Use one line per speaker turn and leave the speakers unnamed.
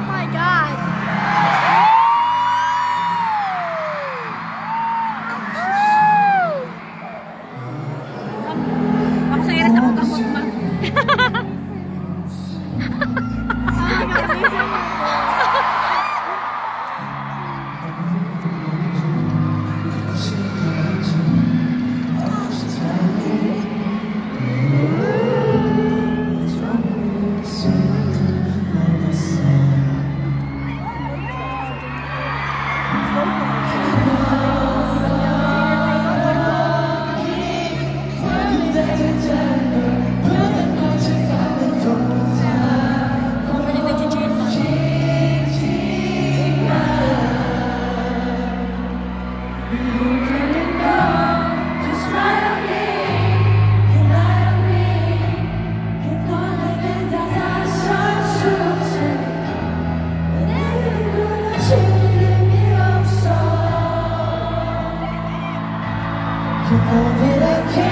Oh my god. You know that I can't